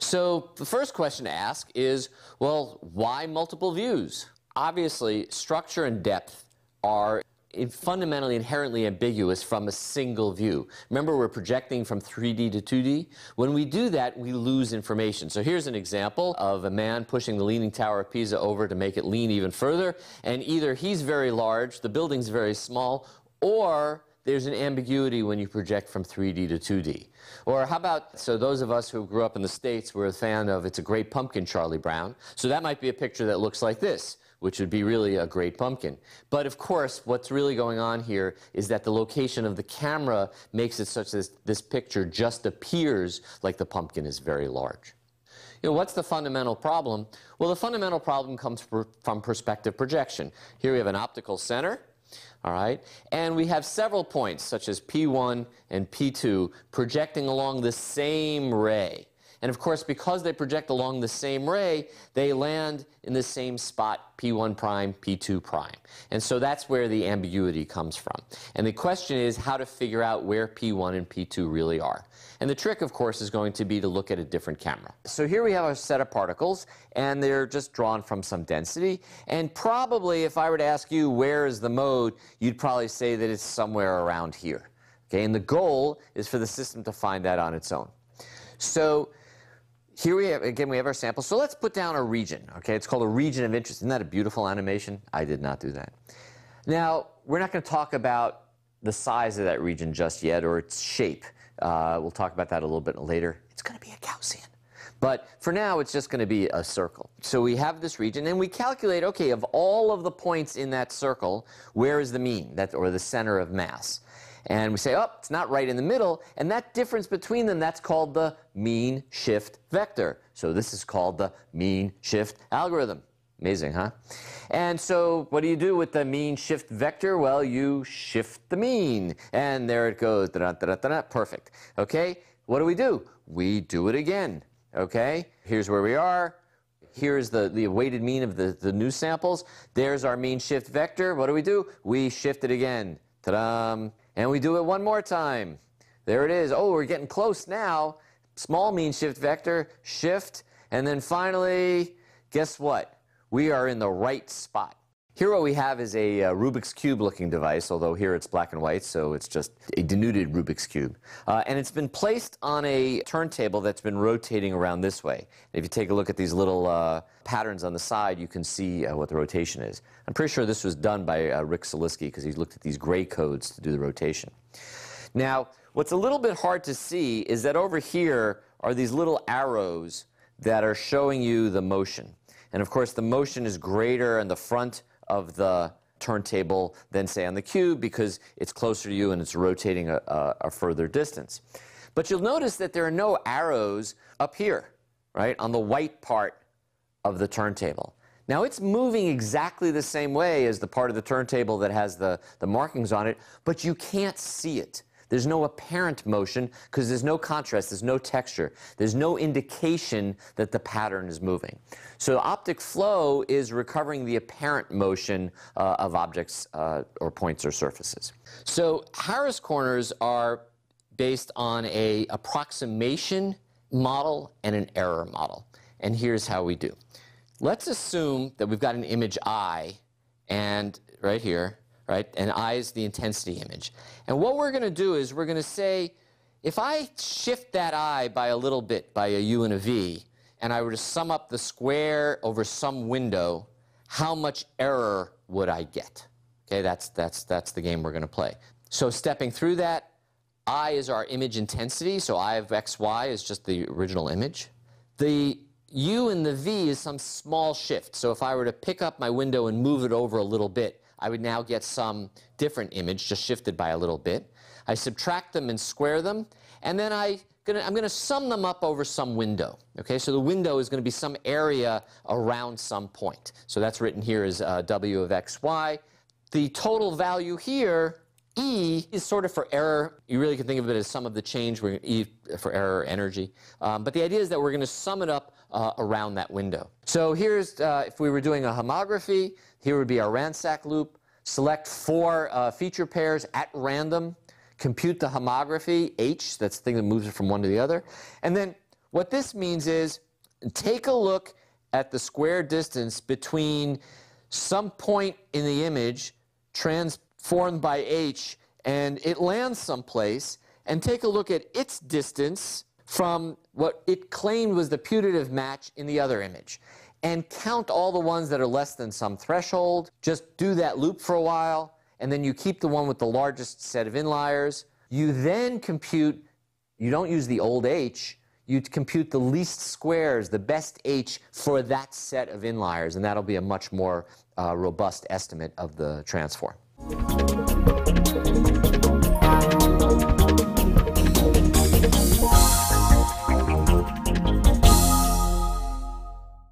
So the first question to ask is, well, why multiple views? Obviously, structure and depth are fundamentally inherently ambiguous from a single view. Remember, we're projecting from 3D to 2D. When we do that, we lose information. So here's an example of a man pushing the Leaning Tower of Pisa over to make it lean even further. And either he's very large, the building's very small, or there's an ambiguity when you project from 3D to 2D. Or how about, so those of us who grew up in the States were a fan of It's a Great Pumpkin, Charlie Brown. So that might be a picture that looks like this which would be really a great pumpkin. But of course, what's really going on here is that the location of the camera makes it such that this picture just appears like the pumpkin is very large. You know, what's the fundamental problem? Well, the fundamental problem comes from perspective projection. Here we have an optical center, all right, and we have several points, such as P1 and P2, projecting along the same ray. And of course, because they project along the same ray, they land in the same spot, P1 prime, P2 prime. And so that's where the ambiguity comes from. And the question is how to figure out where P1 and P2 really are. And the trick, of course, is going to be to look at a different camera. So here we have a set of particles, and they're just drawn from some density. And probably, if I were to ask you where is the mode, you'd probably say that it's somewhere around here. Okay, and the goal is for the system to find that on its own. So here we have, again, we have our sample. So let's put down a region, okay? It's called a region of interest. Isn't that a beautiful animation? I did not do that. Now, we're not going to talk about the size of that region just yet or its shape. Uh, we'll talk about that a little bit later. It's going to be a Gaussian. But for now, it's just going to be a circle. So we have this region, and we calculate, okay, of all of the points in that circle, where is the mean, that, or the center of mass? And we say, oh, it's not right in the middle. And that difference between them, that's called the mean shift vector. So this is called the mean shift algorithm. Amazing, huh? And so what do you do with the mean shift vector? Well, you shift the mean. And there it goes. Da -da -da Perfect. Okay? What do we do? We do it again. Okay? Here's where we are. Here's the, the weighted mean of the, the new samples. There's our mean shift vector. What do we do? We shift it again. Ta-da! And we do it one more time. There it is. Oh, we're getting close now. Small mean shift vector, shift, and then finally, guess what? We are in the right spot. Here what we have is a uh, Rubik's Cube looking device, although here it's black and white, so it's just a denuded Rubik's Cube. Uh, and it's been placed on a turntable that's been rotating around this way. And if you take a look at these little uh, patterns on the side, you can see uh, what the rotation is. I'm pretty sure this was done by uh, Rick Szeliski because he's looked at these gray codes to do the rotation. Now, what's a little bit hard to see is that over here are these little arrows that are showing you the motion. And of course, the motion is greater in the front of the turntable than say on the cube because it's closer to you and it's rotating a, a, a, further distance. But you'll notice that there are no arrows up here, right, on the white part of the turntable. Now it's moving exactly the same way as the part of the turntable that has the, the markings on it, but you can't see it. There's no apparent motion because there's no contrast, there's no texture, there's no indication that the pattern is moving. So optic flow is recovering the apparent motion uh, of objects uh, or points or surfaces. So Harris corners are based on a approximation model and an error model. And here's how we do. Let's assume that we've got an image I and right here right? And I is the intensity image. And what we're going to do is we're going to say, if I shift that I by a little bit, by a U and a V, and I were to sum up the square over some window, how much error would I get? Okay, that's, that's, that's the game we're going to play. So stepping through that, I is our image intensity, so I of xy is just the original image. The U and the V is some small shift. So if I were to pick up my window and move it over a little bit, I would now get some different image, just shifted by a little bit. I subtract them and square them, and then I I'm going to sum them up over some window. Okay, so the window is going to be some area around some point. So that's written here as uh, w of x, y. The total value here, E, is sort of for error. You really can think of it as sum of the change, we're E for error energy. Um, but the idea is that we're going to sum it up uh, around that window. So here's, uh, if we were doing a homography, here would be our RANSAC loop. Select four uh, feature pairs at random, compute the homography, H, that's the thing that moves it from one to the other. And then what this means is take a look at the square distance between some point in the image transformed by H and it lands someplace and take a look at its distance from what it claimed was the putative match in the other image and count all the ones that are less than some threshold. Just do that loop for a while, and then you keep the one with the largest set of inliers. You then compute, you don't use the old h, you compute the least squares, the best h for that set of inliers, and that'll be a much more uh, robust estimate of the transform.